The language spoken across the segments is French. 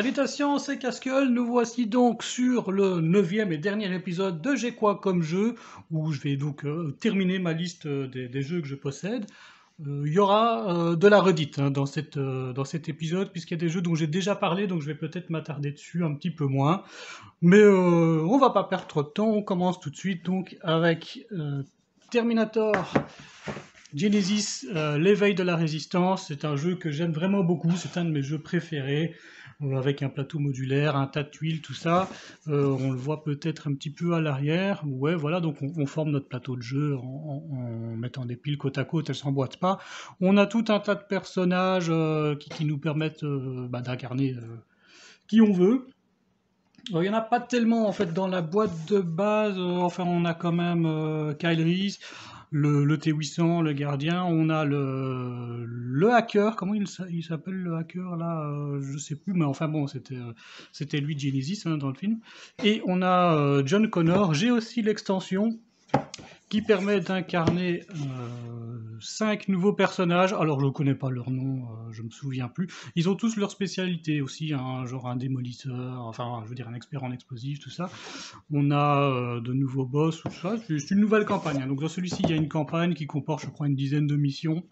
Salutations, c'est Casqueul. Nous voici donc sur le neuvième et dernier épisode de J'ai quoi comme jeu, où je vais donc euh, terminer ma liste euh, des, jeux que je possède. Euh, il y aura de la redite hein, dans, cette, dans cet épisode, puisqu'il y a des jeux dont j'ai déjà parlé, donc je vais peut-être m'attarder dessus un petit peu moins. Mais on va pas perdre trop de temps, on commence tout de suite donc avec Terminator Genesis, l'éveil de la résistance, c'est un jeu que j'aime vraiment beaucoup, c'est un de mes jeux préférés. Euh, avec un plateau modulaire, un tas de tuiles, tout ça. Euh, on le voit peut-être un petit peu à l'arrière. Ouais, voilà, donc on, forme notre plateau de jeu en, mettant des piles côte à côte, elles s'emboîtent pas. On a tout un tas de personnages euh, qui, nous permettent bah, d'incarner qui on veut. Il n'y en a pas tellement en fait dans la boîte de base. enfin, on a quand même Kyle Reese le, T800, le gardien, on a le, le hacker, comment il, s'appelle le hacker là euh, Je sais plus, mais enfin bon, c'était euh, c'était lui Genesis hein, dans le film. Et on a euh, John Connor, j'ai aussi l'extension qui permet d'incarner euh, cinq nouveaux personnages. Alors je ne connais pas leur nom, euh, je me souviens plus. Ils ont tous leur spécialité aussi, hein, genre un démolisseur, enfin je veux dire un expert en explosifs, tout ça. On a euh, de nouveaux boss, tout ça. C'est une nouvelle campagne. Hein. Donc dans celui-ci, il y a une campagne qui comporte, je crois, une dizaine de missions.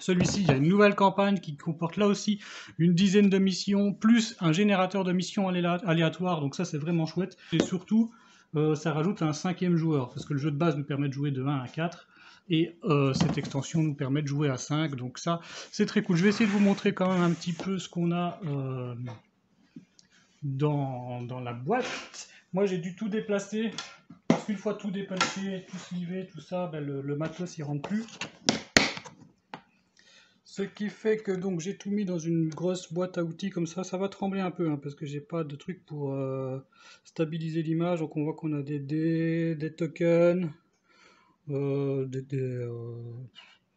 Celui-ci, il y a une nouvelle campagne qui comporte là aussi une dizaine de missions, plus un générateur de missions aléatoires, donc ça c'est vraiment chouette. Et surtout, euh, ça rajoute un cinquième joueur, parce que le jeu de base nous permet de jouer de 1 à 4, et euh, cette extension nous permet de jouer à 5, donc ça c'est très cool. Je vais essayer de vous montrer quand même un petit peu ce qu'on a euh, dans, la boîte. Moi j'ai dû tout déplacer, parce qu'une fois tout dépunché, tout slivé, tout ça, ben, le, le matos il rentre plus. Ce qui fait que donc j'ai tout mis dans une grosse boîte à outils comme ça. Ça va trembler un peu hein, parce que j'ai pas de truc pour euh, stabiliser l'image. Donc on voit qu'on a des dés, des tokens, euh, euh,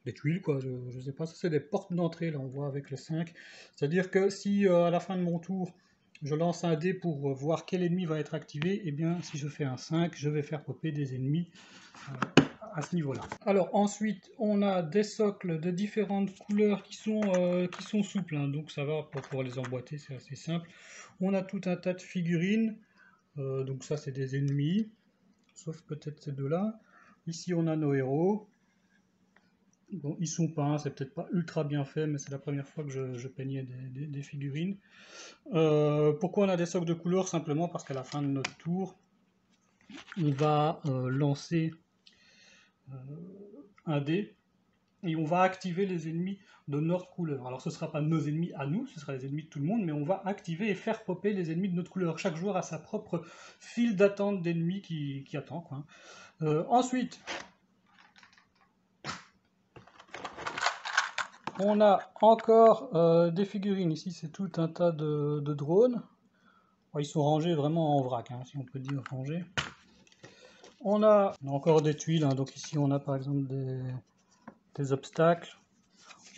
des, tuiles quoi. Je, je, sais pas. Ça c'est des portes d'entrée là. On voit avec les 5. C'est-à-dire que si à la fin de mon tour je lance un dé pour voir quel ennemi va être activé, et eh bien si je fais un 5, je vais faire popper des ennemis niveau-là. Alors ensuite, on a des socles de différentes couleurs qui sont, euh, qui sont souples, hein. donc ça va pour pouvoir les emboîter, c'est assez simple. On a tout un tas de figurines, euh, donc ça c'est des ennemis, sauf peut-être ces deux-là. Ici on a nos héros. Bon, ils sont peints, c'est peut-être pas ultra bien fait, mais c'est la première fois que je, peignais des, figurines. Euh, pourquoi on a des socles de couleurs? Simplement parce qu'à la fin de notre tour, on va lancer un dé et on va activer les ennemis de notre couleur. Alors ce ne sera pas nos ennemis à nous, ce sera les ennemis de tout le monde, mais on va activer et faire popper les ennemis de notre couleur. Chaque joueur a sa propre file d'attente d'ennemis qui, attend. Quoi. Euh, ensuite, on a encore euh, des figurines. Ici, c'est tout un tas de, drones. ils sont rangés vraiment en vrac, hein, si on peut dire rangés. On a, encore des tuiles, hein. donc ici on a par exemple des, obstacles.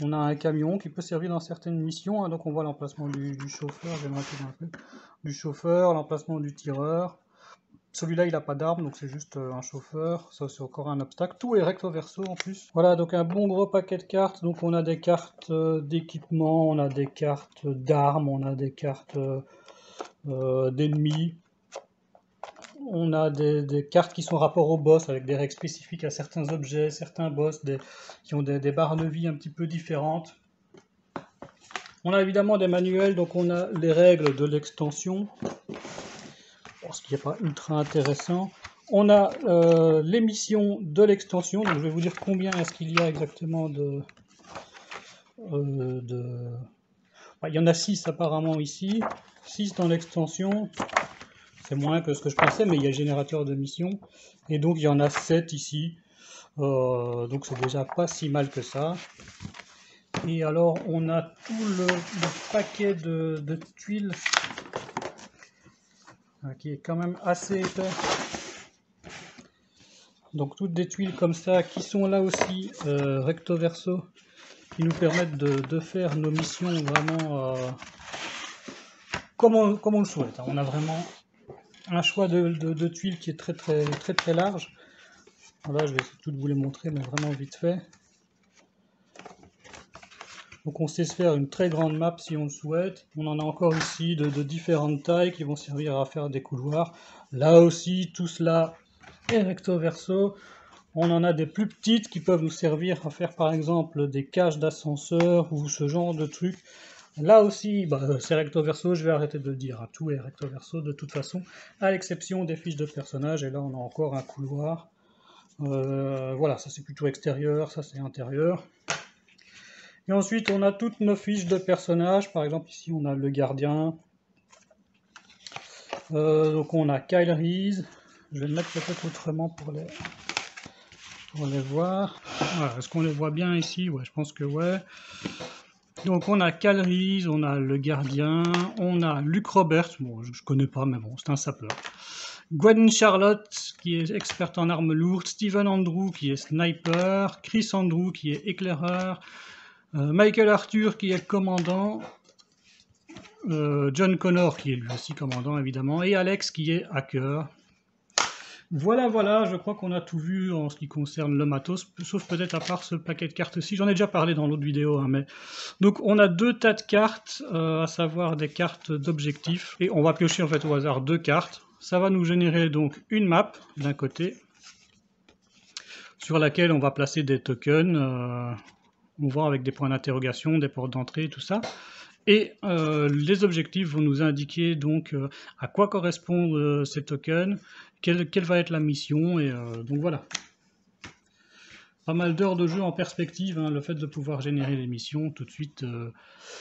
On a un camion qui peut servir dans certaines missions, hein. donc on voit l'emplacement du, chauffeur, un peu, du chauffeur, l'emplacement du tireur. Celui-là il n'a pas d'arme, donc c'est juste euh, un chauffeur, ça c'est encore un obstacle. Tout est recto verso en plus. Voilà, donc un bon gros paquet de cartes, donc on a des cartes euh, d'équipement, on a des cartes d'armes, on a des cartes euh, d'ennemis on a des, cartes qui sont rapport au boss avec des règles spécifiques à certains objets, certains boss qui ont des, barres de vie un petit peu différentes. On a évidemment des manuels, donc on a les règles de l'extension, ce qui n'est pas ultra intéressant. On a euh, l'émission de l'extension, donc je vais vous dire combien est-ce qu'il y a exactement de... Euh, il y en a 6 apparemment ici, 6 dans l'extension, c'est moins que ce que je pensais, mais il y a générateur de mission. Et donc il y en a 7 ici. Euh, donc c'est déjà pas si mal que ça. Et alors on a tout le, paquet de, tuiles euh, qui est quand même assez épais. Donc toutes des tuiles comme ça qui sont là aussi euh, recto verso qui nous permettent de, faire nos missions vraiment on, comme on le souhaite. On a vraiment un choix de, tuiles qui est très très très très large. Voilà, je vais de vous les montrer, mais vraiment vite fait. Donc on sait se faire une très grande map si on le souhaite. On en a encore ici de, différentes tailles qui vont servir à faire des couloirs. Là aussi, tout cela est recto verso. On en a des plus petites qui peuvent nous servir à faire par exemple des cages d'ascenseur ou ce genre de trucs. Là aussi, bah, c'est recto verso, je vais arrêter de dire, à tout est recto verso de toute façon, à l'exception des fiches de personnages, et là on a encore un couloir. Euh, voilà, ça c'est plutôt extérieur, ça c'est intérieur. Et ensuite on a toutes nos fiches de personnages, par exemple ici on a le gardien, euh, donc on a Kyle Reese, je vais le mettre peut-être autrement pour les, pour voir. Est-ce qu'on les voit bien ici? Ouais, je pense que ouais. Donc on a Calriss, on a le gardien, on a Luc Roberts, bon je, connais pas mais bon c'est un sapeur. Gwen Charlotte qui est experte en armes lourdes, Steven Andrew qui est sniper, Chris Andrew qui est éclaireur, euh, Michael Arthur qui est commandant, euh, John Connor qui est lui aussi commandant évidemment, et Alex qui est hacker. Voilà, voilà, je crois qu'on a tout vu en ce qui concerne le matos, sauf peut-être à part ce paquet de cartes-ci. J'en ai déjà parlé dans l'autre vidéo, hein, mais... Donc on a deux tas de cartes, euh, à savoir des cartes d'objectifs, et on va piocher en fait au hasard deux cartes. Ça va nous générer donc une map d'un côté, sur laquelle on va placer des tokens, euh, on voit avec des points d'interrogation, des portes d'entrée, tout ça. Et euh, les objectifs vont nous indiquer donc à quoi correspondent ces tokens, quelle, va être la mission, et euh, donc voilà. Pas mal d'heures de jeu en perspective, hein, le fait de pouvoir générer les missions tout de suite, euh,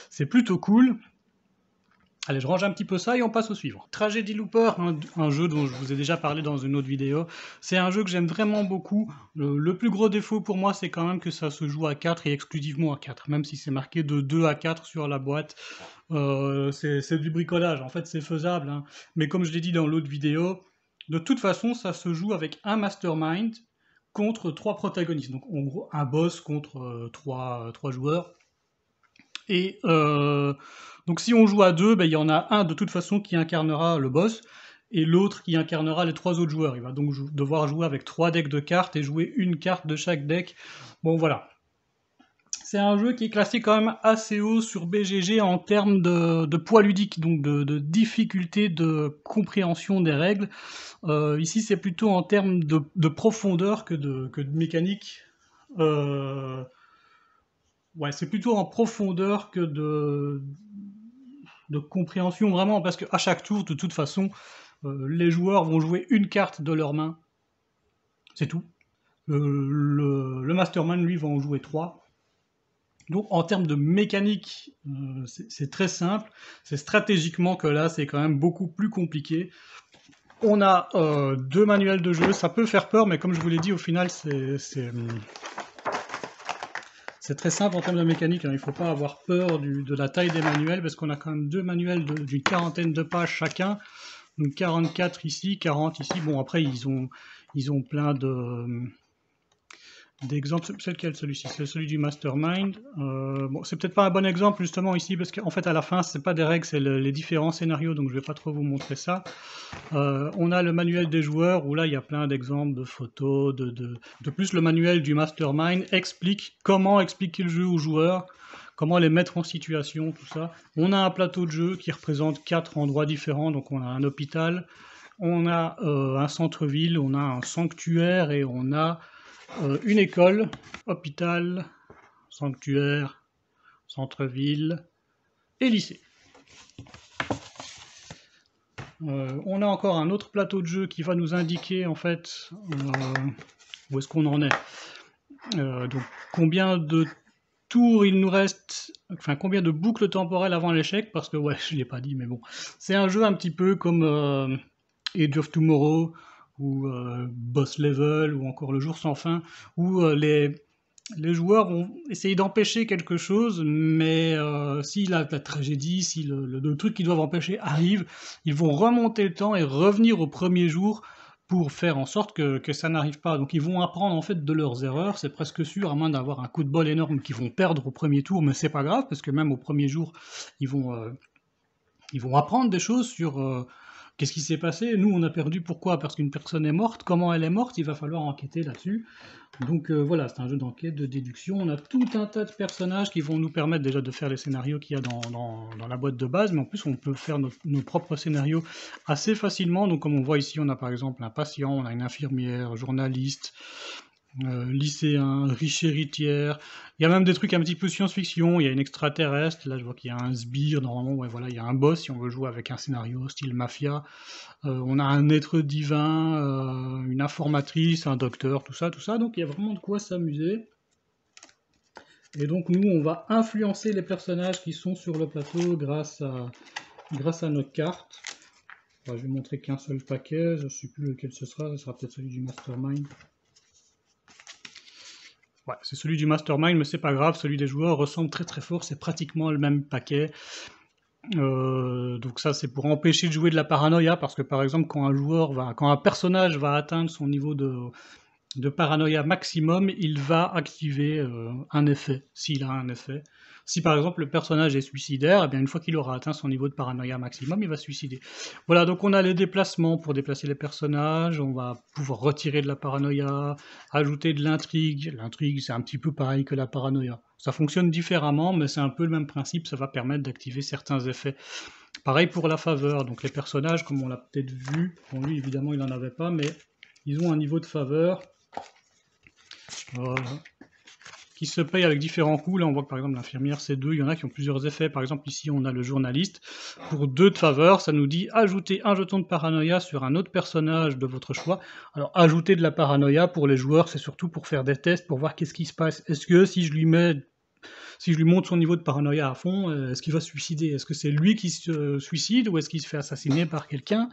c'est plutôt cool. Allez, je range un petit peu ça et on passe au suivant. Tragedy Looper, un, jeu dont je vous ai déjà parlé dans une autre vidéo. C'est un jeu que j'aime vraiment beaucoup. Le, plus gros défaut pour moi, c'est quand même que ça se joue à 4 et exclusivement à 4. Même si c'est marqué de 2 à 4 sur la boîte. Euh, c'est du bricolage, en fait c'est faisable. Hein. Mais comme je l'ai dit dans l'autre vidéo, de toute façon, ça se joue avec un mastermind contre trois protagonistes. Donc en gros, un boss contre euh, trois, joueurs. Et euh, donc si on joue à deux, ben, il y en a un de toute façon qui incarnera le boss et l'autre qui incarnera les trois autres joueurs. Il va donc devoir jouer avec trois decks de cartes et jouer une carte de chaque deck. Bon voilà, c'est un jeu qui est classé quand même assez haut sur BGG en termes de, poids ludique, donc de, difficulté de compréhension des règles. Euh, ici, c'est plutôt en termes de, profondeur que de, mécanique. Euh, ouais, c'est plutôt en profondeur que de, compréhension vraiment, parce qu'à chaque tour, de toute façon, euh, les joueurs vont jouer une carte de leur main. C'est tout. Le, le, mastermind, lui, va en jouer trois. Donc en termes de mécanique, euh, c'est très simple. C'est stratégiquement que là, c'est quand même beaucoup plus compliqué. On a euh, deux manuels de jeu, ça peut faire peur, mais comme je vous l'ai dit, au final, c'est très simple en termes de mécanique. Hein. Il ne faut pas avoir peur de la taille des manuels, parce qu'on a quand même deux manuels d'une quarantaine de pages chacun. Donc 44 ici, 40 ici. Bon, après, ils ont, ils ont plein de d'exemples. C'est celui-ci? C'est celui du mastermind. Euh, bon, c'est peut-être pas un bon exemple justement ici parce qu'en fait à la fin c'est pas des règles, c'est les différents scénarios donc je vais pas trop vous montrer ça. Euh, on a le manuel des joueurs où là il y a plein d'exemples de photos, de, de, de plus le manuel du mastermind explique comment expliquer le jeu aux joueurs comment les mettre en situation, tout ça. On a un plateau de jeu qui représente quatre endroits différents, donc on a un hôpital, on a euh, un centre-ville, on a un sanctuaire et on a euh, une école, hôpital, sanctuaire, centre-ville et lycée. Euh, on a encore un autre plateau de jeu qui va nous indiquer en fait euh, où est-ce qu'on en est. donc combien de tours il nous reste, enfin combien de boucles temporelles avant l'échec, parce que ouais, je l'ai pas dit, mais bon, c'est un jeu un petit peu comme Age of Tomorrow, ou euh, Boss Level, ou encore Le Jour sans fin, où euh, les, les joueurs vont essayer d'empêcher quelque chose, mais euh, si la, tragédie, si le, truc qu'ils doivent empêcher arrive, ils vont remonter le temps et revenir au premier jour pour faire en sorte que, que ça n'arrive pas. Donc ils vont apprendre en fait de leurs erreurs, c'est presque sûr, à moins d'avoir un coup de bol énorme qu'ils vont perdre au premier tour, mais c'est pas grave, parce que même au premier jour, ils vont, ils vont apprendre des choses sur Qu'est-ce qui s'est passé? Nous, on a perdu. Pourquoi? Parce qu'une personne est morte. Comment elle est morte? Il va falloir enquêter là-dessus. Donc euh, voilà, c'est un jeu d'enquête, de déduction. On a tout un tas de personnages qui vont nous permettre déjà de faire les scénarios qu'il y a dans, la boîte de base, mais en plus on peut faire nos, propres scénarios assez facilement. Donc comme on voit ici, on a par exemple un patient, on a une infirmière, journaliste, euh, lycéen, riche héritière. Il y a même des trucs un petit peu science-fiction. Il y a une extraterrestre. Là, je vois qu'il y a un sbire. Normalement, ouais, voilà, il y a un boss si on veut jouer avec un scénario style mafia. Euh, on a un être divin, euh, une informatrice, un docteur, tout ça, tout ça. Donc, il y a vraiment de quoi s'amuser. Et donc, nous, on va influencer les personnages qui sont sur le plateau grâce à, grâce à notre carte. je vais montrer qu'un seul paquet. Je ne sais plus lequel ce sera. Ce sera peut-être celui du Mastermind. C'est celui du mastermind, mais c'est pas grave, celui des joueurs ressemble très très fort, c'est pratiquement le même paquet. Euh, donc ça c'est pour empêcher de jouer de la paranoïa, parce que par exemple quand un personnage va atteindre son niveau de, de paranoïa maximum, il va activer euh, un effet, s'il a un effet. Si par exemple le personnage est suicidaire, eh bien une fois qu'il aura atteint son niveau de paranoïa maximum, il va suicider. Voilà, donc on a les déplacements pour déplacer les personnages, on va pouvoir retirer de la paranoïa, ajouter de l'intrigue. L'intrigue, c'est un petit peu pareil que la paranoïa. Ça fonctionne différemment, mais c'est un peu le même principe, ça va permettre d'activer certains effets. Pareil pour la faveur, donc les personnages, comme on l'a peut-être vu, bon lui évidemment il n'en avait pas, mais ils ont un niveau de faveur. Euh, qui se paye avec différents coups. Là, on voit que par exemple l'infirmière, c'est deux. Il y en a qui ont plusieurs effets. Par exemple, ici, on a le journaliste. Pour deux de faveur, ça nous dit ajouter un jeton de paranoïa sur un autre personnage de votre choix. Alors, ajouter de la paranoïa pour les joueurs, c'est surtout pour faire des tests, pour voir qu'est-ce qui se passe. Est-ce que si je lui mets si je lui montre son niveau de paranoïa à fond, euh, est-ce qu'il va se suicider? Est-ce que c'est lui qui se suicide ou est-ce qu'il se fait assassiner par quelqu'un?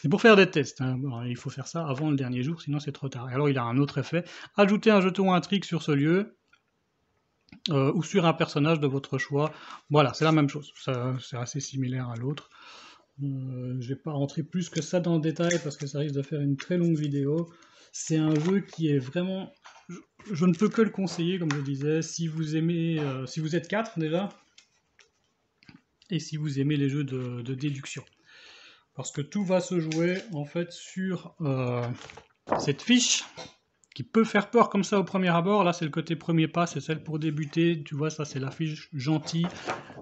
C'est pour faire des tests. Hein. il faut faire ça avant le dernier jour, sinon c'est trop tard. Et alors il a un autre effet. Ajouter un jeton intrigue sur ce lieu. Euh, ou sur un personnage de votre choix. Voilà, c'est la même chose. C'est assez similaire à l'autre. Euh, je vais pas rentrer plus que ça dans le détail parce que ça risque de faire une très longue vidéo. C'est un jeu qui est vraiment... Je, ne peux que le conseiller, comme je disais, si vous aimez... Euh, si vous êtes 4 déjà, et si vous aimez les jeux de, de déduction. Parce que tout va se jouer en fait sur cette fiche qui peut faire peur comme ça au premier abord. Là, c'est le côté premier pas, c'est celle pour débuter. Tu vois, ça, c'est la fiche gentille.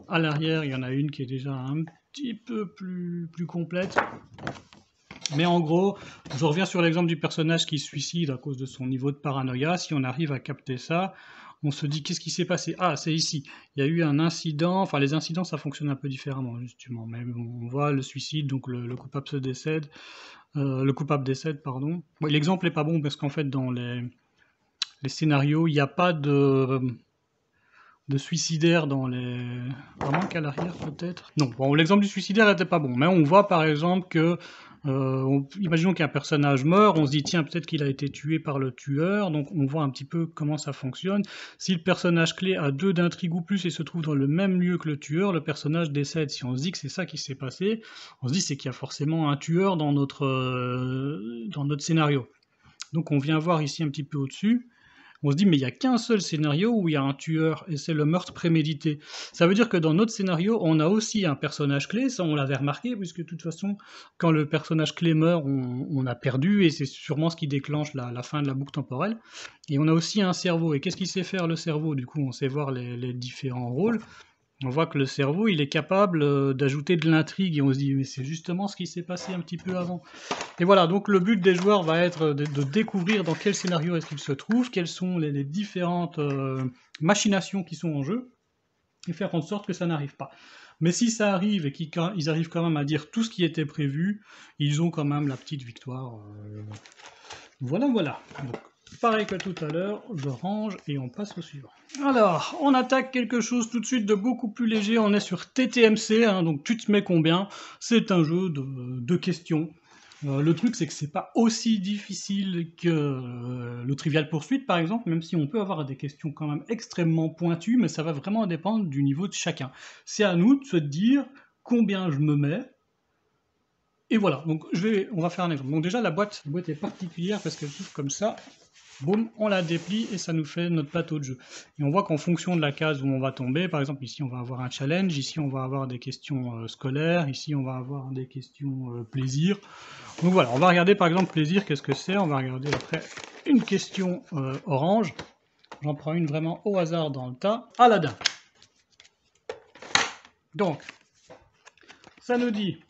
À l'arrière, il y en a une qui est déjà un petit peu plus, plus complète. Mais en gros, je reviens sur l'exemple du personnage qui se suicide à cause de son niveau de paranoïa. Si on arrive à capter ça, on se dit qu'est-ce qui s'est passé? Ah, c'est ici. Il y a eu un incident. Enfin, les incidents, ça fonctionne un peu différemment, justement. Mais on voit le suicide, donc le coupable se décède. Euh, le coupable décède, pardon. L'exemple n'est pas bon parce qu'en fait, dans les, les scénarios, il n'y a pas de, de suicidaire dans les. Vraiment qu'à l'arrière, peut-être Non, bon, l'exemple du suicidaire n'était pas bon. Mais on voit par exemple que euh, imaginons qu'un personnage meurt, on se dit tiens peut-être qu'il a été tué par le tueur, donc on voit un petit peu comment ça fonctionne. Si le personnage clé a deux d'intrigue ou plus et se trouve dans le même lieu que le tueur, le personnage décède. Si on se dit que c'est ça qui s'est passé, on se dit c'est qu'il y a forcément un tueur dans notre, euh, dans notre scénario. Donc on vient voir ici un petit peu au-dessus on se dit mais il n'y a qu'un seul scénario où il y a un tueur et c'est le meurtre prémédité. Ça veut dire que dans notre scénario, on a aussi un personnage clé, ça on l'avait remarqué, puisque de toute façon, quand le personnage clé meurt, on, a perdu et c'est sûrement ce qui déclenche la, fin de la boucle temporelle. Et on a aussi un cerveau. Et qu'est-ce qu'il sait faire le cerveau? Du coup, on sait voir les différents rôles on voit que le cerveau, il est capable euh, d'ajouter de l'intrigue et on se dit mais c'est justement ce qui s'est passé un petit peu avant. Et voilà, donc le but des joueurs va être de, découvrir dans quel scénario est-ce qu'ils se trouvent, quelles sont les, différentes euh, machinations qui sont en jeu et faire en sorte que ça n'arrive pas. Mais si ça arrive et qu'ils arrivent quand même à dire tout ce qui était prévu, ils ont quand même la petite victoire. Euh. Voilà, voilà. Pareil que tout à l'heure, je range et on passe au suivant. Alors, on attaque quelque chose tout de suite de beaucoup plus léger. On est sur TTMC, hein, donc tu te mets combien? C'est un jeu de, questions. Euh, le truc, c'est que c'est pas aussi difficile que euh, le Trivial Poursuite, par exemple, même si on peut avoir des questions quand même extrêmement pointues, mais ça va vraiment dépendre du niveau de chacun. C'est à nous de se dire combien je me mets, et voilà, donc je vais, on va faire un exemple. Donc déjà, la boîte, la boîte est particulière parce qu'elle s'ouvre comme ça. boum, on la déplie et ça nous fait notre plateau de jeu. Et on voit qu'en fonction de la case où on va tomber, par exemple ici on va avoir un challenge, ici on va avoir des questions euh, scolaires, ici on va avoir des questions euh, plaisir. Donc voilà, on va regarder par exemple plaisir, qu'est-ce que c'est? On va regarder après une question euh, orange. J'en prends une vraiment au hasard dans le tas. Aladdin. Donc, ça nous dit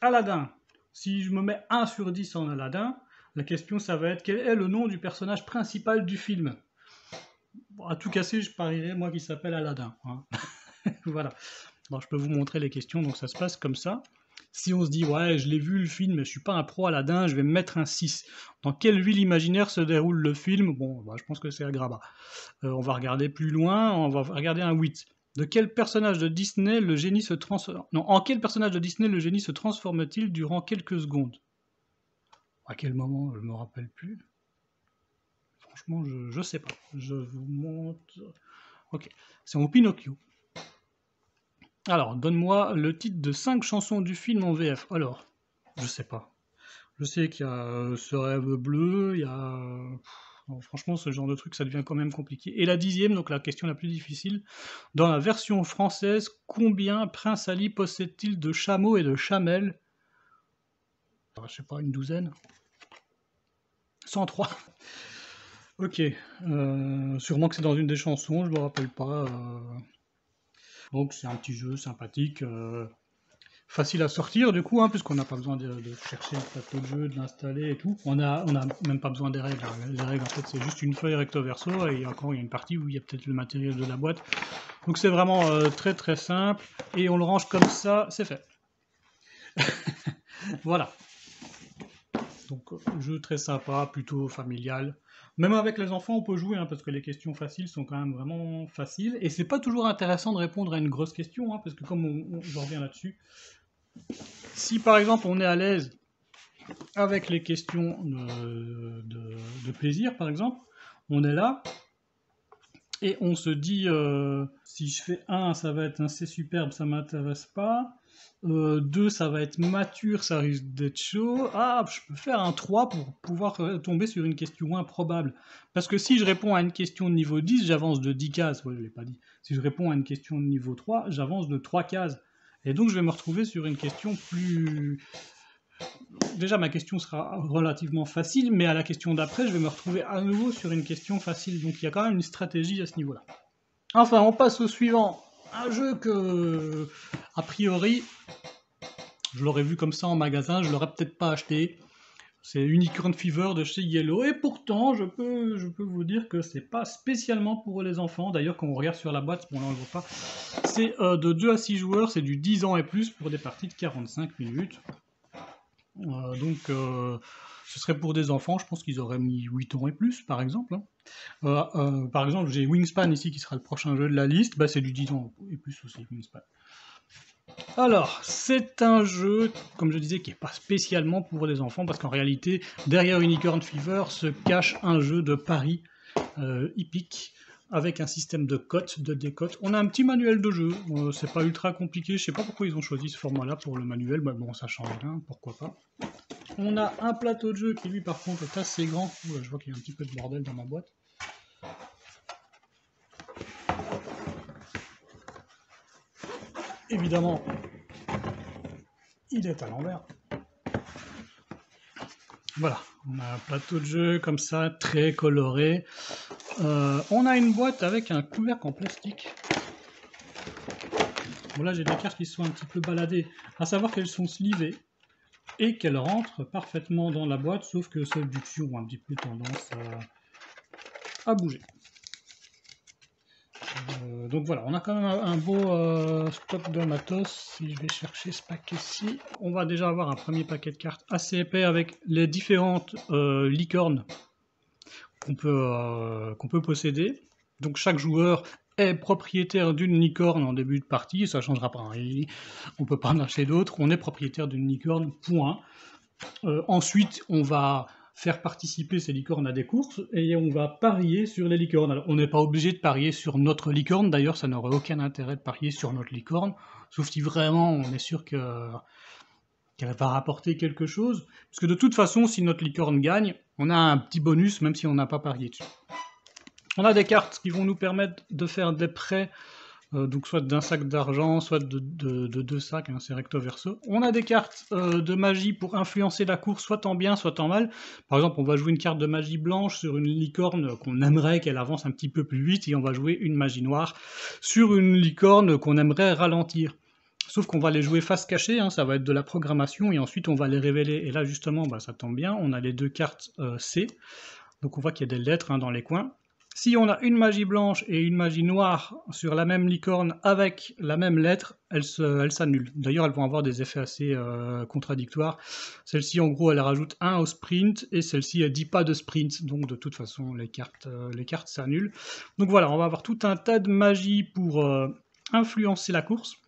Aladdin. Si je me mets 1 sur 10 en Aladdin, la question, ça va être quel est le nom du personnage principal du film? À tout casser, je parierais, moi, qui s'appelle Aladdin. Hein. voilà. je peux vous montrer les questions, donc ça se passe comme ça. Si on se dit, ouais, je l'ai vu le film, mais je suis pas un pro Aladdin, je vais me mettre un 6. Dans quelle ville imaginaire se déroule le film? Bon, bah, je pense que c'est à Grabat. Euh, on va regarder plus loin, on va regarder un 8. De quel personnage de Disney le génie se Non, en quel personnage de Disney le génie se transforme-t-il durant quelques secondes? À quel moment Je me rappelle plus. Franchement, je ne sais pas. Je vous montre. Ok, c'est mon Pinocchio. Alors, donne-moi le titre de 5 chansons du film en VF. Alors, je sais pas. Je sais qu'il y a euh, Ce rêve bleu, il y a... franchement, ce genre de truc, ça devient quand même compliqué. Et la dixième, donc la question la plus difficile, dans la version française, combien Prince Ali possède-t-il de chameaux et de chamelles? Je sais pas, une douzaine? 103. ok. Euh, sûrement que c'est dans une des chansons, je me rappelle pas. Euh. Donc c'est un petit jeu sympathique. Euh, facile à sortir du coup, hein, puisqu'on n'a pas besoin de, chercher un plateau de jeu, de l'installer et tout. On a, on a même pas besoin des règles. Les règles en fait c'est juste une feuille recto verso et encore il y a une partie où il y a peut-être le matériel de la boîte. Donc c'est vraiment très très simple et on le range comme ça, c'est fait. voilà. Donc euh, jeu très sympa, plutôt familial. Même avec les enfants, on peut jouer, hein, parce que les questions faciles sont quand même vraiment faciles. Et c'est pas toujours intéressant de répondre à une grosse question, hein, parce que comme on, on revient là-dessus, si par exemple on est à l'aise avec les questions de, plaisir, par exemple, on est là, et on se dit, euh, si je fais 1, ça va être un C superbe, ça m'intéresse pas. 2, euh, ça va être mature, ça risque d'être chaud. Ah, je peux faire un 3 pour pouvoir tomber sur une question improbable. Parce que si je réponds à une question de niveau 10, j'avance de 10 cases. Ouais, je l'ai pas dit. Si je réponds à une question de niveau 3, j'avance de 3 cases. Et donc, je vais me retrouver sur une question plus... Déjà, ma question sera relativement facile, mais à la question d'après, je vais me retrouver à nouveau sur une question facile. Donc, il y a quand même une stratégie à ce niveau-là. Enfin, on passe au suivant un jeu que, a priori, je l'aurais vu comme ça en magasin, je l'aurais peut-être pas acheté. C'est Unicorn Fever de chez Yellow, et pourtant, je peux, je peux vous dire que c'est pas spécialement pour les enfants. D'ailleurs, quand on regarde sur la boîte, on le voit pas, c'est euh, de 2 à 6 joueurs, c'est du 10 ans et plus pour des parties de 45 minutes. Euh, donc, euh, ce serait pour des enfants, je pense qu'ils auraient mis 8 ans et plus, par exemple. Hein. Par exemple, j'ai Wingspan ici qui sera le prochain jeu de la liste, bah, c'est du 10 ans et plus aussi, Wingspan. Alors, c'est un jeu, comme je disais, qui n'est pas spécialement pour les enfants, parce qu'en réalité, derrière Unicorn Fever se cache un jeu de paris euh, hippique, avec un système de cotes, de décotes. On a un petit manuel de jeu, c'est pas ultra compliqué, je sais pas pourquoi ils ont choisi ce format-là pour le manuel, mais bon, ça change rien, pourquoi pas. On a un plateau de jeu qui lui par contre est assez grand. je vois qu'il y a un petit peu de bordel dans ma boîte. Évidemment, il est à l'envers. Voilà, on a un plateau de jeu comme ça, très coloré. Euh, on a une boîte avec un couvercle en plastique. Bon là j'ai des cartes qui sont un petit peu baladées, à savoir qu'elles sont slivées et qu'elle rentre parfaitement dans la boîte, sauf que celles du dessus ont un petit peu tendance à, bouger. Euh, donc voilà, on a quand même un, beau euh, stock de matos. Si je vais chercher ce paquet-ci, on va déjà avoir un premier paquet de cartes assez épais avec les différentes euh, licornes qu'on peut, posséder. Donc chaque joueur est propriétaire d'une licorne en début de partie, ça changera pas, hein. on ne peut pas en acheter d'autres, on est propriétaire d'une licorne, point. Ensuite, on va faire participer ces licornes à des courses et on va parier sur les licornes. On n'est pas obligé de parier sur notre licorne, d'ailleurs, ça n'aurait aucun intérêt de parier sur notre licorne, sauf si vraiment on est sûr que qu'elle va rapporter quelque chose. Parce que de toute façon, si notre licorne gagne, on a un petit bonus, même si on n'a pas parié dessus. On a des cartes qui vont nous permettre de faire des prêts euh, donc soit d'un sac d'argent, soit de, deux sacs, hein, c'est recto verso. On a des cartes euh, de magie pour influencer la course, soit en bien, soit en mal. Par exemple, on va jouer une carte de magie blanche sur une licorne qu'on aimerait qu'elle avance un petit peu plus vite, et on va jouer une magie noire sur une licorne qu'on aimerait ralentir. Sauf qu'on va les jouer face cachée, hein, ça va être de la programmation, et ensuite on va les révéler. Et là justement, bah, ça tombe bien, on a les deux cartes euh, C. Donc on voit qu'il y a des lettres hein, dans les coins. Si on a une magie blanche et une magie noire sur la même licorne avec la même lettre, elles s'annulent. D'ailleurs, elles vont avoir des effets assez euh, contradictoires. Celle-ci, en gros, elle rajoute 1 au sprint et celle-ci, elle dit pas de sprint. Donc, de toute façon, les cartes euh, s'annulent. Donc voilà, on va avoir tout un tas de magie pour euh, influencer la course.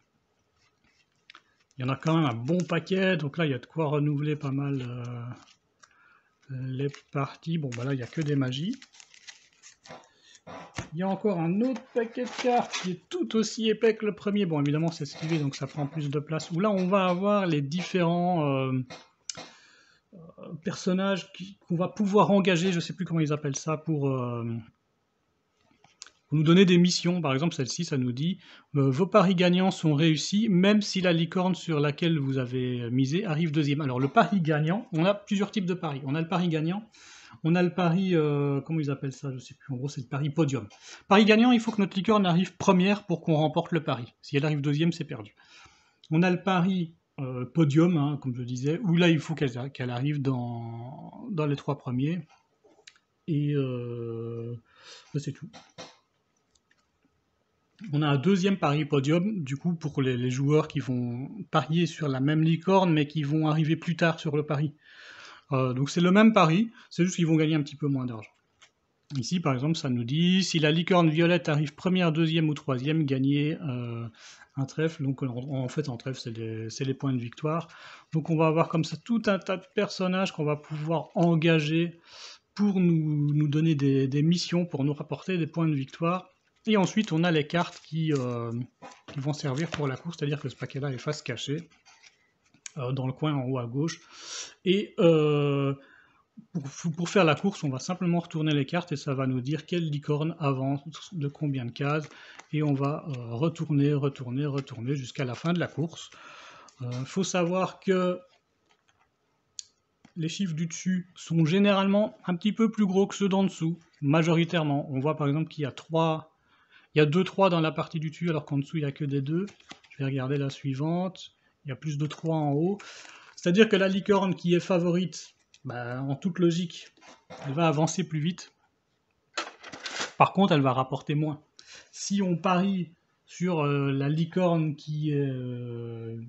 Il y en a quand même un bon paquet. Donc là, il y a de quoi renouveler pas mal les parties. Bon, bah là, il n'y a que des magies. Il y a encore un autre paquet de cartes qui est tout aussi épais que le premier. Bon, évidemment, c'est stylisé, donc ça prend plus de place. Où là, on va avoir les différents euh, euh, personnages qu'on va pouvoir engager, je ne sais plus comment ils appellent ça, pour, euh, pour nous donner des missions. Par exemple, celle-ci, ça nous dit Vos paris gagnants sont réussis, même si la licorne sur laquelle vous avez misé arrive deuxième. Alors, le pari gagnant, on a plusieurs types de paris. On a le pari gagnant on a le pari, euh, comment ils appellent ça Je sais plus. En gros, c'est le pari podium. Pari gagnant, il faut que notre licorne arrive première pour qu'on remporte le pari. Si elle arrive deuxième, c'est perdu. On a le pari euh, podium, hein, comme je disais, où là, il faut qu'elle arrive dans, les trois premiers. Et euh, c'est tout. On a un deuxième pari podium, du coup, pour les, les, joueurs qui vont parier sur la même licorne, mais qui vont arriver plus tard sur le pari. Euh, donc c'est le même pari, c'est juste qu'ils vont gagner un petit peu moins d'argent. Ici, par exemple, ça nous dit si la licorne violette arrive première, deuxième ou troisième, gagner euh, un trèfle. Donc, en fait, en trèfle, c'est les, points de victoire. Donc, on va avoir comme ça tout un tas de personnages qu'on va pouvoir engager pour nous, donner des, missions, pour nous rapporter des points de victoire. Et ensuite, on a les cartes qui, euh, vont servir pour la course, c'est-à-dire que ce paquet-là est face cachée. Euh, dans le coin en haut à gauche. Et euh, pour, faire la course, on va simplement retourner les cartes et ça va nous dire quelle licorne avance de combien de cases. Et on va euh, retourner, retourner, retourner jusqu'à la fin de la course. Il faut savoir que les chiffres du dessus sont généralement un petit peu plus gros que ceux d'en dessous, majoritairement. On voit par exemple qu'il y a 3, il y a 2-3 dans la partie du dessus alors qu'en dessous il n'y a que des 2. Je vais regarder la suivante il y a plus de 3 en haut. C'est-à-dire que la licorne qui est favorite, bah, en toute logique, elle va avancer plus vite. Par contre, elle va rapporter moins. Si on parie sur euh, la licorne qui est, euh,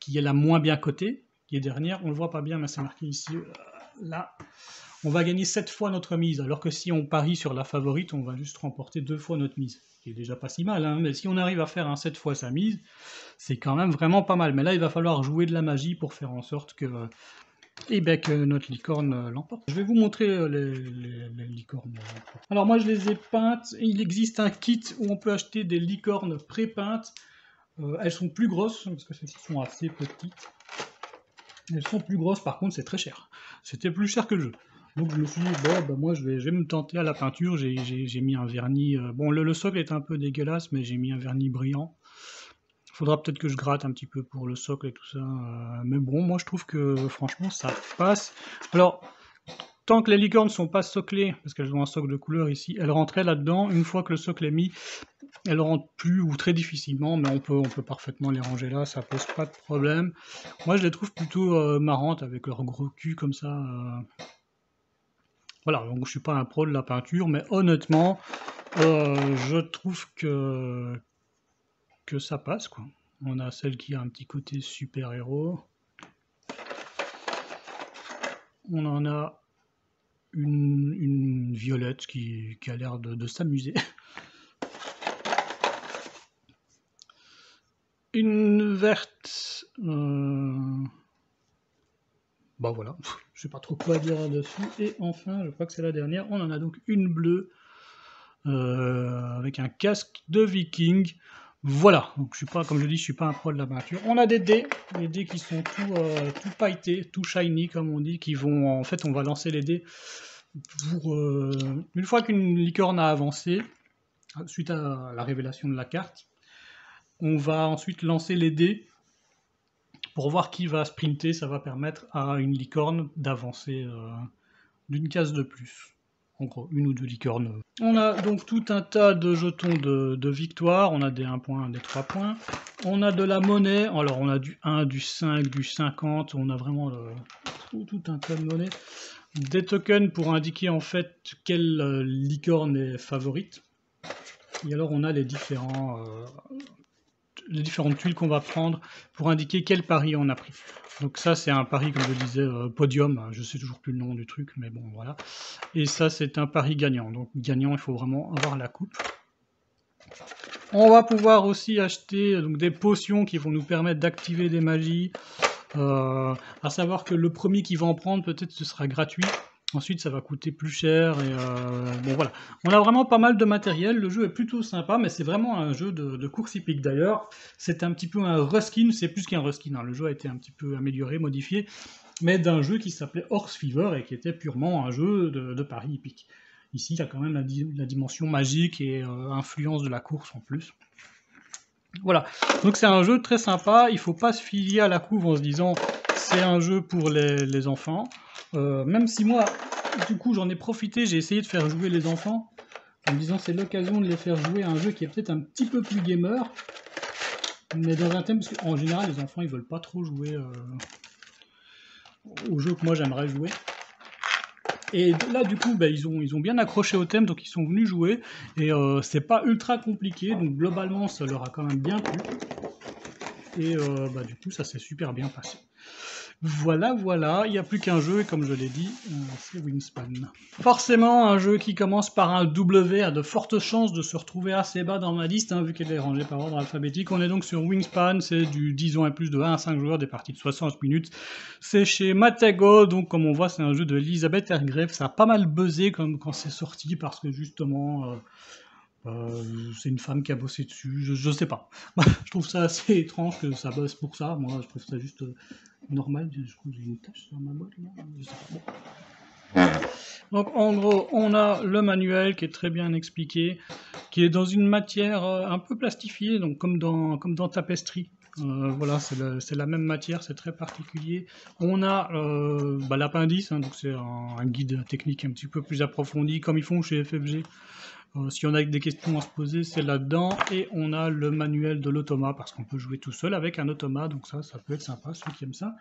qui est la moins bien cotée, qui est dernière, on ne le voit pas bien, mais c'est marqué ici, euh, là, on va gagner 7 fois notre mise, alors que si on parie sur la favorite, on va juste remporter 2 fois notre mise qui est déjà pas si mal, hein, mais si on arrive à faire un 7 fois sa mise, c'est quand même vraiment pas mal. Mais là, il va falloir jouer de la magie pour faire en sorte que, eh ben, que notre licorne euh, l'emporte. Je vais vous montrer euh, les, licornes. Alors moi, je les ai peintes. Il existe un kit où on peut acheter des licornes pré-peintes. Euh, elles sont plus grosses, parce que celles-ci sont assez petites. Elles sont plus grosses, par contre, c'est très cher. C'était plus cher que le jeu. Donc je me suis dit, bon, bah, moi je vais, je me tenter à la peinture. J'ai mis un vernis. Euh, bon, le, socle est un peu dégueulasse, mais j'ai mis un vernis brillant. Il faudra peut-être que je gratte un petit peu pour le socle et tout ça. Euh, mais bon, moi je trouve que franchement ça passe. Alors, tant que les licornes ne sont pas soclées, parce qu'elles ont un socle de couleur ici, elles rentraient là-dedans. Une fois que le socle est mis, elles rentrent plus ou très difficilement, mais on peut, on peut parfaitement les ranger là, ça pose pas de problème. Moi je les trouve plutôt euh, marrantes avec leur gros cul comme ça. Voilà, donc je suis pas un pro de la peinture, mais honnêtement, euh, je trouve que, que ça passe. Quoi. On a celle qui a un petit côté super-héros. On en a une, violette qui, a l'air de, s'amuser. Une verte. Euh, bah voilà, je sais pas trop quoi dire dessus. Et enfin, je crois que c'est la dernière, on en a donc une bleue euh, avec un casque de viking. Voilà, donc je suis pas, comme je dis, je suis pas un pro de la peinture. On a des dés, des dés qui sont tout, euh, tout pailletés, tout shiny comme on dit, qui vont, en fait, on va lancer les dés pour euh, une fois qu'une licorne a avancé, suite à la révélation de la carte, on va ensuite lancer les dés pour voir qui va sprinter. Ça va permettre à une licorne d'avancer euh, d'une case de plus en gros, une ou deux licornes. On a donc tout un tas de jetons de, victoire, on a des 1 point, des 3 points. On a de la monnaie, alors on a du 1, du 5, du 50, on a vraiment tout, un tas de monnaie. Des tokens pour indiquer en fait quelle euh, licorne est favorite. Et alors on a les différents euh, les différentes tuiles qu'on va prendre pour indiquer quel pari on a pris. Donc ça c'est un pari comme je disais euh, podium, je sais toujours plus le nom du truc mais bon voilà. Et ça c'est un pari gagnant. Donc gagnant il faut vraiment avoir la coupe. On va pouvoir aussi acheter donc, des potions qui vont nous permettre d'activer des magies. Euh, à savoir que le premier qui va en prendre peut-être ce sera gratuit. Ensuite, ça va coûter plus cher. Et euh, bon, voilà. On a vraiment pas mal de matériel. Le jeu est plutôt sympa, mais c'est vraiment un jeu de, course hippique. D'ailleurs, c'est un petit peu un reskin. C'est plus qu'un reskin. Hein. Le jeu a été un petit peu amélioré, modifié, mais d'un jeu qui s'appelait Horse Fever et qui était purement un jeu de, paris hippique. Ici, il y a quand même la, dimension magique et euh, influence de la course en plus. Voilà. Donc c'est un jeu très sympa. Il faut pas se fier à la couve en se disant c'est un jeu pour les enfants. Euh, même si moi, du coup, j'en ai profité, j'ai essayé de faire jouer les enfants, en me disant c'est l'occasion de les faire jouer à un jeu qui est peut-être un petit peu plus gamer, mais dans un thème, parce qu'en général, les enfants, ils veulent pas trop jouer euh, au jeu que moi j'aimerais jouer. Et là, du coup, bah, ils, ont, ils ont bien accroché au thème, donc ils sont venus jouer. Et euh, c'est pas ultra compliqué, donc globalement, ça leur a quand même bien plu. Et bah, du coup, ça s'est super bien passé. Voilà, voilà, il n'y a plus qu'un jeu, et comme je l'ai dit, euh, c'est Wingspan. Forcément, un jeu qui commence par un W a de fortes chances de se retrouver assez bas dans ma liste, hein, vu qu'elle est rangée par ordre alphabétique. On est donc sur Wingspan, c'est du 10 ans et plus de 1 à 5 joueurs, des parties de 60 minutes. C'est chez Matego, donc comme on voit, c'est un jeu de Elisabeth Hergrave. Ça a pas mal buzzé comme quand c'est sorti, parce que justement... Euh, euh, c'est une femme qui a bossé dessus, je, je sais pas. je trouve ça assez étrange que ça bosse pour ça. Moi, je trouve ça juste normal. Je crois que j'ai une tâche sur ma boîte Donc en gros, on a le manuel qui est très bien expliqué, qui est dans une matière euh, un peu plastifiée, donc comme dans, comme dans. Euh, voilà, c'est la même matière, c'est très particulier. On a euh, bah, l'appendice, hein, donc c'est un, guide technique un petit peu plus approfondi, comme ils font chez FFG. Euh, si on a des questions à se poser, c'est là-dedans. Et on a le manuel de l'automa, parce qu'on peut jouer tout seul avec un automa, donc ça, ça peut être sympa, ceux qui aiment ça.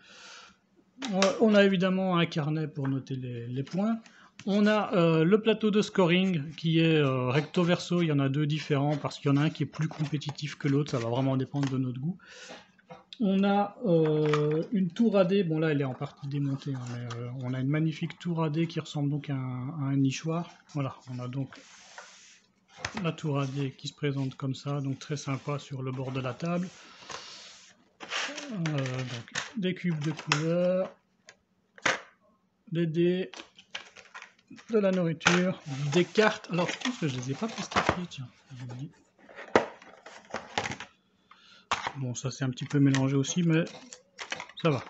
Euh, on a évidemment un carnet pour noter les, points. On a euh, le plateau de scoring qui est recto verso, il y en a deux différents parce qu'il y en a un qui est plus compétitif que l'autre, ça va vraiment dépendre de notre goût. On a une tour AD, bon là elle est en partie démontée, hein, mais on a une magnifique tour AD qui ressemble donc à à un nichoir. Voilà, on a donc la tour AD qui se présente comme ça, donc très sympa sur le bord de la table. Euh, des cubes de couleurs, des dés, de la nourriture, des cartes. Alors je pense que je les ai pas plastifiées, tiens. Bon, ça c'est un petit peu mélangé aussi, mais ça va.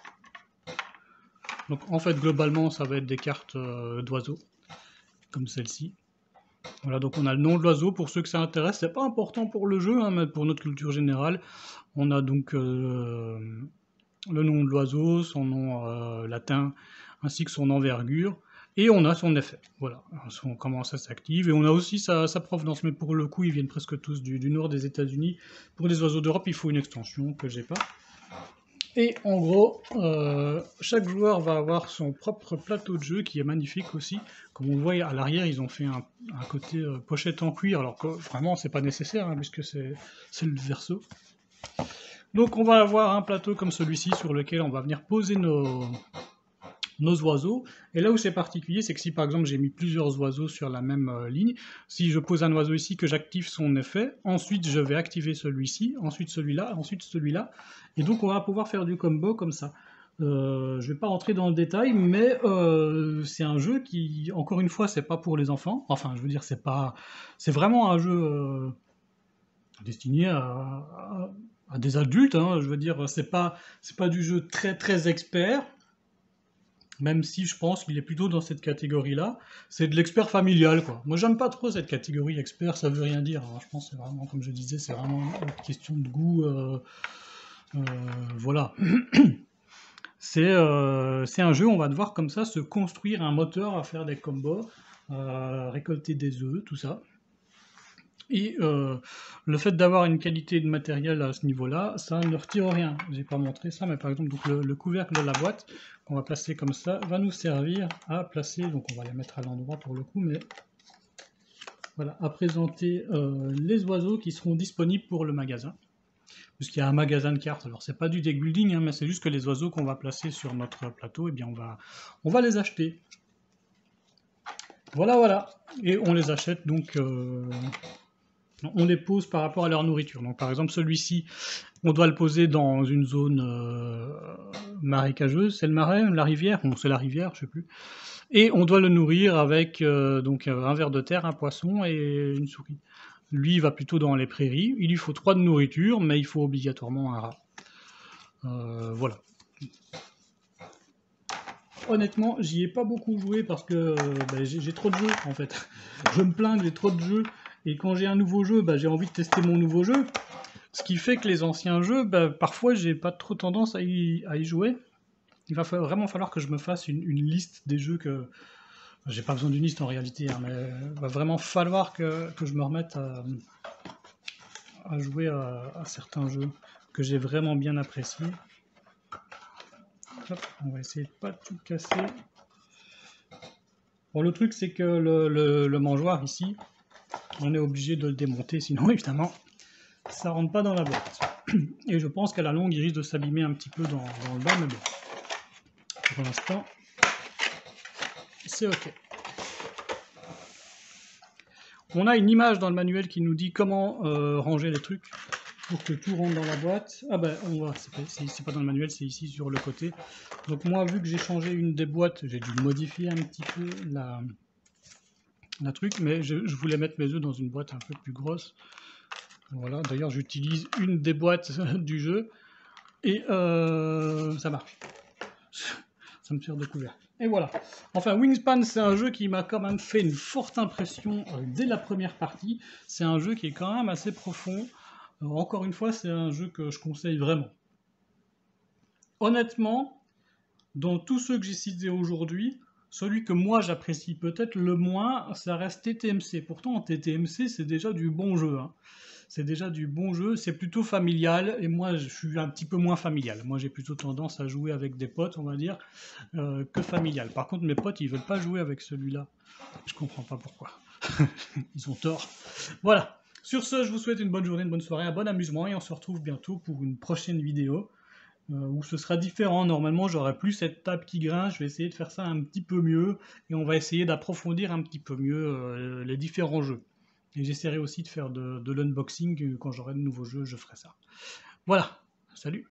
Donc en fait, globalement, ça va être des cartes euh, d'oiseaux, comme celle-ci. Voilà, donc on a le nom de l'oiseau pour ceux que ça intéresse. C'est pas important pour le jeu, hein, mais pour notre culture générale. On a donc euh, le nom de l'oiseau, son nom euh, latin, ainsi que son envergure. Et on a son effet. Voilà, comment ça s'active. Et on a aussi sa, provenance, mais pour le coup, ils viennent presque tous du, nord des États-Unis. Pour les oiseaux d'Europe, il faut une extension que j'ai pas. Et en gros, euh, chaque joueur va avoir son propre plateau de jeu qui est magnifique aussi. Comme on voit à l'arrière, ils ont fait un, côté euh, pochette en cuir, alors que vraiment c'est pas nécessaire hein, puisque c'est le verso. Donc on va avoir un plateau comme celui-ci sur lequel on va venir poser nos, nos oiseaux. Et là où c'est particulier, c'est que si par exemple j'ai mis plusieurs oiseaux sur la même euh, ligne, si je pose un oiseau ici, que j'active son effet, ensuite je vais activer celui-ci, ensuite celui-là, ensuite celui-là, et donc on va pouvoir faire du combo comme ça. Euh, je vais pas rentrer dans le détail, mais euh, c'est un jeu qui, encore une fois, c'est pas pour les enfants. Enfin, je veux dire, c'est pas, c'est vraiment un jeu destiné à, des adultes. Hein, je veux dire, c'est pas c'est pas du jeu très très expert, même si je pense qu'il est plutôt dans cette catégorie-là. C'est de l'expert familial, quoi. Moi, j'aime pas trop cette catégorie expert, ça veut rien dire. Je pense que c'est vraiment, comme je disais, c'est vraiment une question de goût. Euh, euh, voilà. Euh, c'est un jeu, on va devoir comme ça se construire un moteur à faire des combos, récolter des œufs, tout ça. Et euh, le fait d'avoir une qualité de matériel à ce niveau-là, ça ne retire rien. Je n'ai pas montré ça, mais par exemple, le, couvercle de la boîte, qu'on va placer comme ça, va nous servir à placer, donc on va les mettre à l'endroit pour le coup, mais voilà, à présenter euh, les oiseaux qui seront disponibles pour le magasin. Puisqu'il y a un magasin de cartes, alors c'est pas du deck building, hein, mais c'est juste que les oiseaux qu'on va placer sur notre plateau, eh bien on va, on va les acheter. Voilà, voilà. Et on les achète donc euh, on les pose par rapport à leur nourriture. Donc par exemple celui-ci, on doit le poser dans une zone euh, marécageuse, c'est le marais, la rivière, c'est la rivière, je sais plus. Et on doit le nourrir avec euh, donc un ver de terre, un poisson et une souris. Lui il va plutôt dans les prairies. Il lui faut trois de nourriture, mais il faut obligatoirement un rat. Euh, voilà. Honnêtement, j'y ai pas beaucoup joué parce que ben, j'ai trop de jeux en fait. Je me plains que j'ai trop de jeux et quand j'ai un nouveau jeu, bah, j'ai envie de tester mon nouveau jeu. Ce qui fait que les anciens jeux, bah, parfois, j'ai pas trop tendance à y, jouer. Il va vraiment falloir que je me fasse une, liste des jeux que. J'ai pas besoin d'une liste en réalité, hein, mais il va vraiment falloir que, je me remette à, jouer à, certains jeux que j'ai vraiment bien appréciés. on va essayer de pas tout casser. Bon, le truc, c'est que le mangeoir ici, on est obligé de le démonter, sinon évidemment ça rentre pas dans la boîte. Et je pense qu'à la longue il risque de s'abîmer un petit peu dans, le bas, mais bon. Pour l'instant, c'est ok. On a une image dans le manuel qui nous dit comment euh, ranger les trucs pour que tout rentre dans la boîte. Ah ben on voit, c'est pas, pas dans le manuel, c'est ici sur le côté. Donc moi vu que j'ai changé une des boîtes, j'ai dû modifier un petit peu la, un truc, mais je, voulais mettre mes œufs dans une boîte un peu plus grosse. Voilà, d'ailleurs j'utilise une des boîtes du jeu et euh, ça marche. Ça me sert de couvert. Et voilà. Enfin, Wingspan, c'est un jeu qui m'a quand même fait une forte impression euh, dès la première partie. C'est un jeu qui est quand même assez profond. Euh, encore une fois, c'est un jeu que je conseille vraiment. Honnêtement, dans tous ceux que j'ai cités aujourd'hui, celui que moi j'apprécie peut-être le moins, ça reste TTMC. Pourtant, TTMC, c'est déjà du bon jeu. Hein. C'est déjà du bon jeu, c'est plutôt familial, et moi je suis un petit peu moins familial. Moi j'ai plutôt tendance à jouer avec des potes, on va dire, euh, que familial. Par contre, mes potes, ils veulent pas jouer avec celui-là. Je comprends pas pourquoi. ils ont tort. Voilà. Sur ce, je vous souhaite une bonne journée, une bonne soirée, un bon amusement, et on se retrouve bientôt pour une prochaine vidéo. Euh, où ce sera différent. Normalement, j'aurai plus cette table qui grince. Je vais essayer de faire ça un petit peu mieux et on va essayer d'approfondir un petit peu mieux euh, les différents jeux. Et j'essaierai aussi de faire de, de l'unboxing quand j'aurai de nouveaux jeux, je ferai ça. Voilà, salut